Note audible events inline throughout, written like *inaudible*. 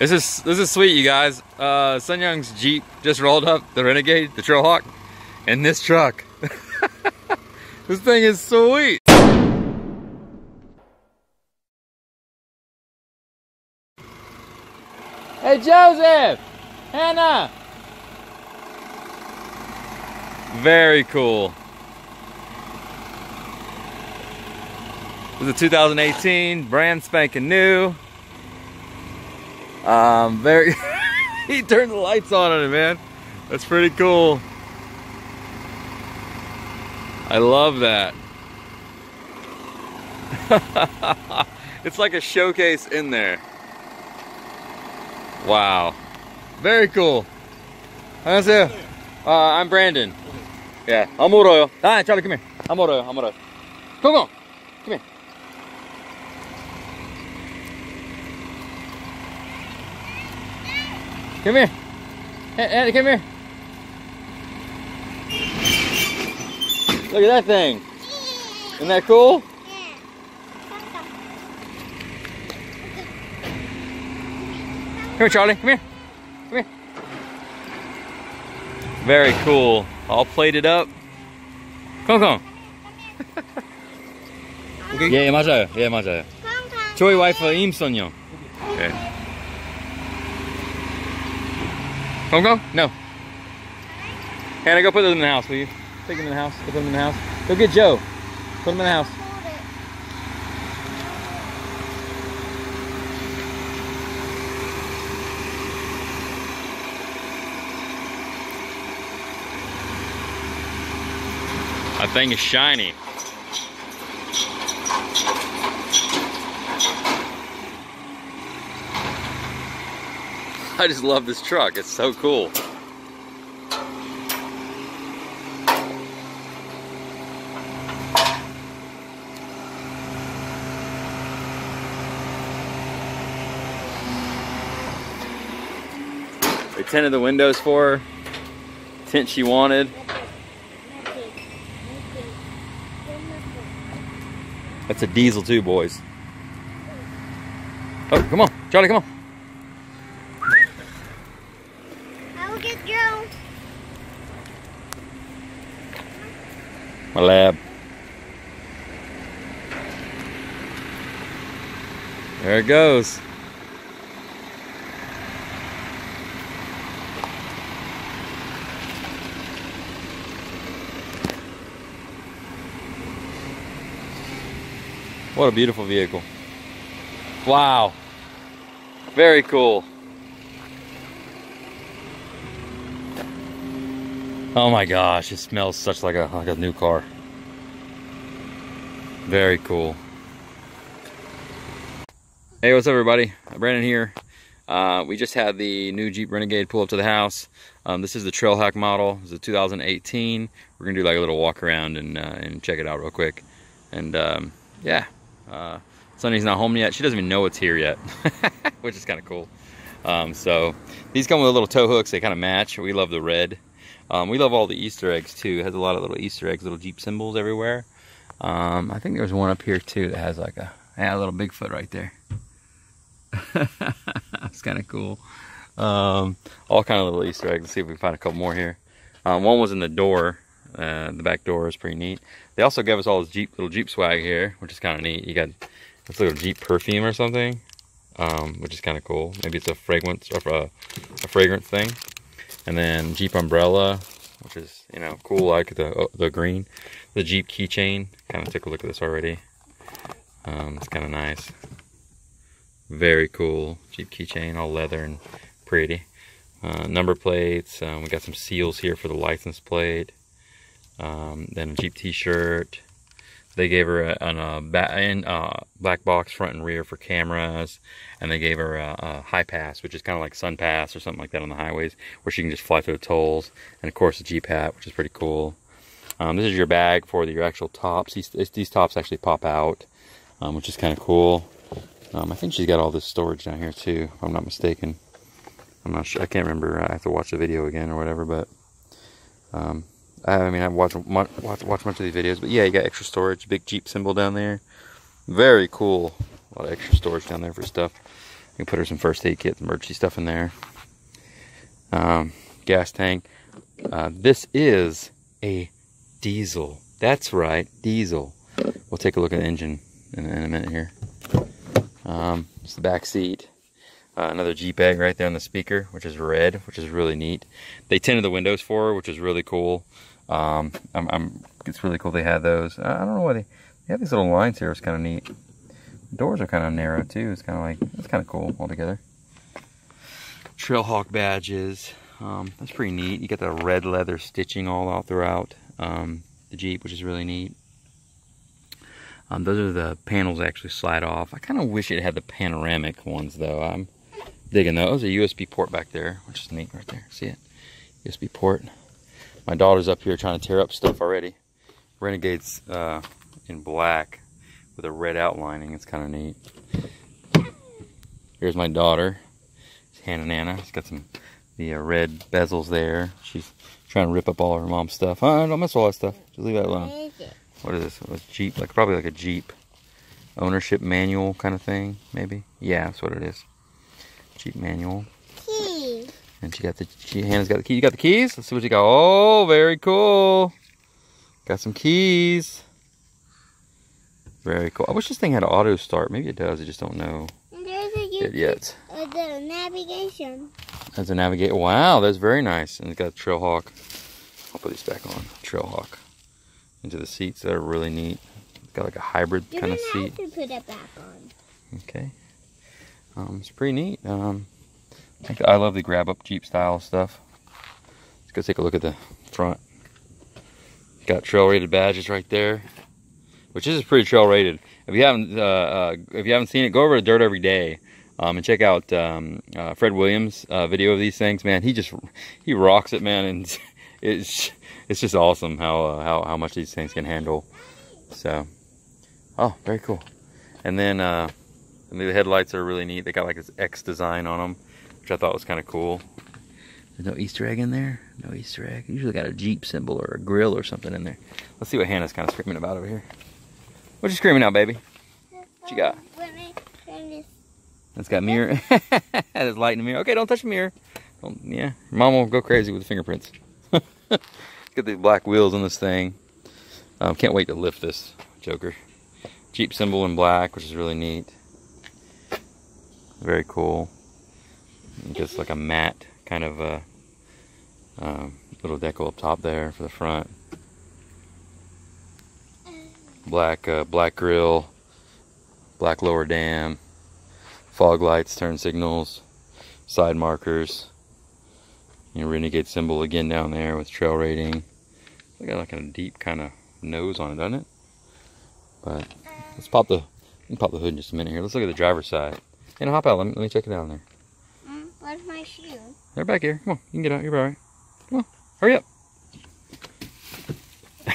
This is this is sweet, you guys. Uh, Sun Young's Jeep just rolled up the Renegade, the Trailhawk, and this truck. *laughs* this thing is sweet. Hey Joseph! Hannah! Very cool. This is a 2018, brand spanking new. Um, very, *laughs* he turned the lights on on it, man. That's pretty cool. I love that. *laughs* it's like a showcase in there. Wow. Very cool. 안녕하세요. Uh, I'm Brandon. Yeah, 안 물어요. 아, Charlie, come here. 안 물어요, 안 물어요. Go, go. Come here. Come here. Hey, Andy, come here. Look at that thing. Isn't that cool? Come here, Charlie. Come here. Come here. Very cool. All plated up. Come, come. *laughs* 예, 맞아요. 예, 맞아요. 저희 와이프 임선영. 네. Come, go? No. Hannah, go put them in the house, will you? Take them in the house. Put them in the house. Go get Joe. Put them in the house. That thing is shiny. I just love this truck. It's so cool. They tinted the windows for her. Tint she wanted. That's a diesel too, boys. Oh, come on. Charlie, come on. I will get Joe. My lab. There it goes. What a beautiful vehicle. Wow. Very cool. Oh my gosh, it smells such like a like a new car. Very cool. Hey, what's up, everybody? Brandon here. Uh, we just had the new Jeep Renegade pull up to the house. Um, this is the Trailhawk model. It's a 2018. We're gonna do like a little walk around and uh, and check it out real quick. And um, yeah, uh, Sunny's not home yet. She doesn't even know it's here yet, *laughs* which is kind of cool. Um, so these come with little tow hooks. They kind of match. We love the red. Um, we love all the Easter eggs too. It has a lot of little Easter eggs, little Jeep symbols everywhere. Um, I think there's one up here too that has like a, yeah, a little Bigfoot right there. *laughs* That's kind of cool. Um, all kind of little Easter eggs. Let's see if we can find a couple more here. Um, one was in the door. Uh, the back door is pretty neat. They also gave us all this Jeep little Jeep swag here, which is kind of neat. You got this little Jeep perfume or something, um, which is kind of cool. Maybe it's a fragrance or a, a fragrance thing. And then Jeep umbrella, which is you know cool, like the uh, the green. The Jeep keychain. Kind of took a look at this already. Um, it's kind of nice. Very cool Jeep keychain, all leather and pretty. Uh, number plates. Um, we got some seals here for the license plate. Um, then a Jeep T-shirt. They gave her a, an, a ba in, uh, black box front and rear for cameras, and they gave her a, a Hi-Pass, which is kind of like SunPass or something like that on the highways, where she can just fly through the tolls. And of course, a Jeep hat, which is pretty cool. Um, this is your bag for the, your actual tops. These, these tops actually pop out, um, which is kind of cool. Um, I think she's got all this storage down here too, if I'm not mistaken. I'm not sure. I can't remember. I have to watch the video again or whatever, but um, I, I mean, I've watched watch, watch much of these videos, but yeah, you got extra storage, big Jeep symbol down there. Very cool. A lot of extra storage down there for stuff. You can put her some first aid kit, emergency stuff in there. Um, gas tank. Uh, this is a diesel. That's right, diesel. We'll take a look at the engine in, in a minute here. Um, it's the back seat. Uh, another Jeep egg right there on the speaker, which is red, which is really neat. They tinted the windows for her, which is really cool. Um, I'm, I'm, it's really cool they had those. I, don't know why they, they have these little lines here. It's kind of neat. Doors are kind of narrow too. It's kind of like, it's kind of cool altogether. Trailhawk badges. Um, that's pretty neat. You got the red leather stitching all out throughout um, the Jeep, which is really neat. Um, those are the panels actually slide off. I kind of wish it had the panoramic ones though. I'm digging those. A USB port back there, which is neat right there. See it? USB port. My daughter's up here trying to tear up stuff already. Renegade's uh, in black with a red outlining. It's kind of neat. Here's my daughter. It's Hannah Nana. She's got some the uh, red bezels there. She's trying to rip up all her mom's stuff. Uh, don't mess with all that stuff. Just leave that alone. What is this? A Jeep, like probably like a Jeep ownership manual kind of thing, maybe. Yeah, that's what it is. Jeep manual. And she got the she Hannah's got the key. You got the keys? Let's see what you got. Oh, very cool. Got some keys. Very cool. I wish this thing had auto start. Maybe it does. I just don't know And a it yet. uh, the navigation. That's a navigate. Wow, that's very nice. And it's got a Trailhawk. I'll put these back on. Trailhawk. Into the seats that are really neat. It's got like a hybrid You're kind of seat. put it back on. Okay. Um, it's pretty neat. Um, I, love the grab up Jeep style stuff. Let's go take a look at the front. Got trail rated badges right there, which is pretty trail rated. If you haven't, uh, uh, if you haven't seen it, go over to Dirt Every Day um, and check out um, uh, Fred Williams' uh, video of these things. Man, he just he rocks it, man, and *laughs* it's it's just awesome how uh, how how much these things can handle. So, oh, very cool. And then. Uh, and the headlights are really neat. They got like this X design on them, which I thought was kind of cool. There's no Easter egg in there. No Easter egg. Usually got a Jeep symbol or a grill or something in there. Let's see what Hannah's kind of screaming about over here. What you screaming out, baby? What you got? Let me turn this. It's got mirror. *laughs* There's light in the mirror. Okay, don't touch the mirror. Don't, yeah, mom will go crazy with the fingerprints. *laughs* Get these black wheels on this thing. Um, can't wait to lift this Joker. Jeep symbol in black, which is really neat. Very cool. Just like a matte kind of uh, um, little deco up top there for the front. Black uh, black grill, black lower dam, fog lights, turn signals, side markers. You know, renegade symbol again down there with trail rating. It's got like a deep kind of nose on it, doesn't it? But let's pop the pop the hood in just a minute here. Let's look at the driver's side. And hop out. Let me, let me check it out there. Where's my shoe? They're back here. Come on, you can get out. You're all right. Come on, hurry up. *laughs*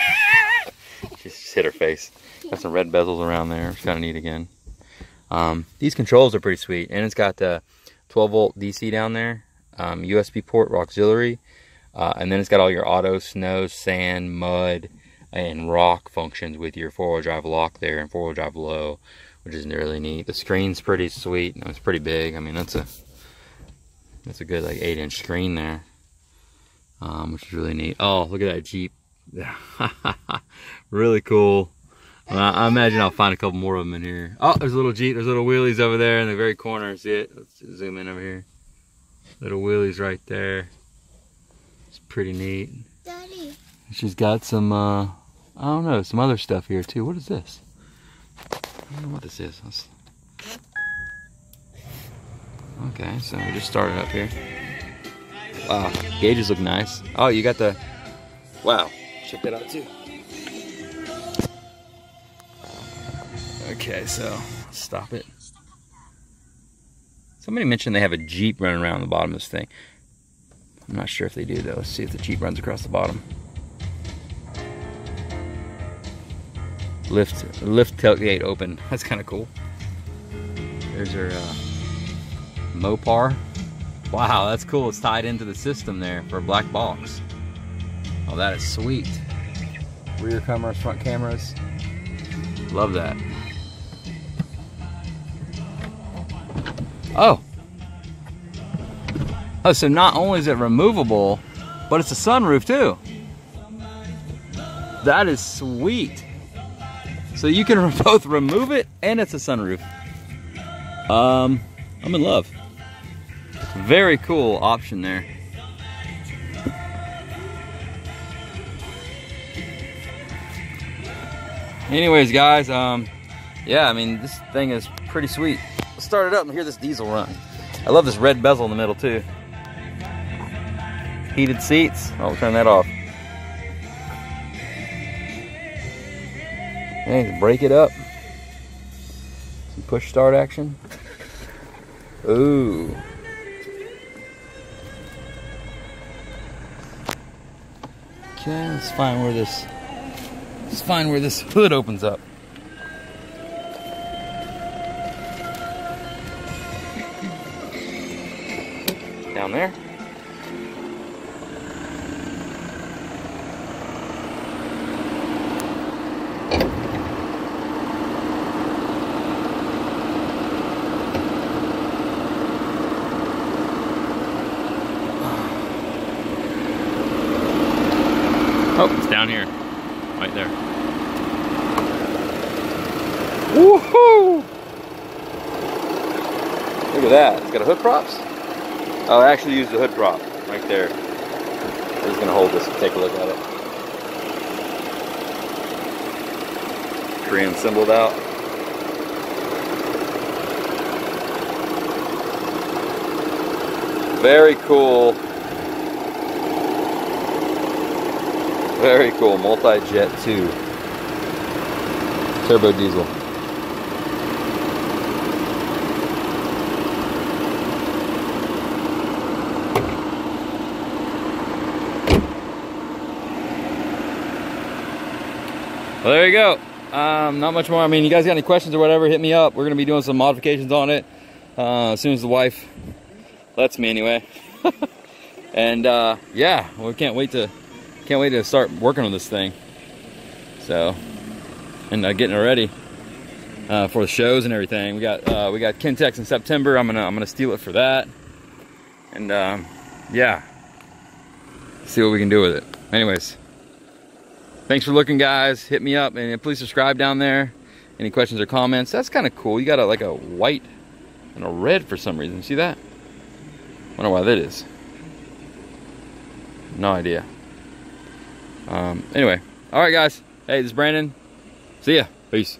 she just hit her face. Got some red bezels around there. It's kind of neat again. Um, these controls are pretty sweet, and it's got the 12 volt DC down there, um, USB port, auxiliary, uh, and then it's got all your auto, snow, sand, mud, and rock functions with your four wheel drive lock there and four wheel drive low, which is really neat. The screen's pretty sweet. It's pretty big. I mean, that's a that's a good like eight inch screen there, um, which is really neat. Oh, look at that Jeep. *laughs* really cool. I imagine I'll find a couple more of them in here. Oh, there's a little Jeep. There's little wheelies over there in the very corner. See it? Let's zoom in over here. Little wheelies right there. It's pretty neat. Daddy. She's got some, uh, I don't know, some other stuff here too. What is this? I don't know what this is. Let's... Okay, so we just started up here. Wow, gauges look nice. Oh, you got the, wow, check that out too. Okay, so stop it. Somebody mentioned they have a Jeep running around the bottom of this thing. I'm not sure if they do though. Let's see if the Jeep runs across the bottom. Lift, lift tailgate open. *laughs* That's kind of cool. There's our uh, Mopar. Wow, that's cool. It's tied into the system there for a black box. Oh, that is sweet. Rear cameras, front cameras. Love that. Oh. Oh, so not only is it removable, but it's a sunroof too. That is sweet. So you can *laughs* both remove it and it's a sunroof. Um, I'm in love. Very cool option there. Anyways, guys, um, yeah, I mean, this thing is pretty sweet. Let's start it up and hear this diesel run. I love this red bezel in the middle too. Heated seats. I'll turn that off. Hey, break it up. Some push start action. Ooh. Okay, let's find where this let's find where this hood opens up. Down there. Look at that. It's got a hood props. Oh, I actually used the hood prop right there. I'm just gonna hold this and take a look at it. Korean symboled out. Very cool. Very cool. Multi-jet 2. Turbo diesel. Well, there you go. Um, not much more. I mean, you guys got any questions or whatever, hit me up. We're going to be doing some modifications on it uh, as soon as the wife lets me anyway. *laughs* and uh, yeah, we can't wait to can't wait to start working on this thing. So, and uh, getting it ready uh, for the shows and everything. We got uh, we got Kentex in September. I'm gonna I'm gonna steal it for that. And um, yeah, see what we can do with it. Anyways, thanks for looking, guys. Hit me up and please subscribe down there. Any questions or comments? That's kind of cool. You got a, like a white and a red for some reason. See that? Wonder why that is. No idea. Um, anyway, all right, guys. Hey, this is Brandon. See ya. Peace.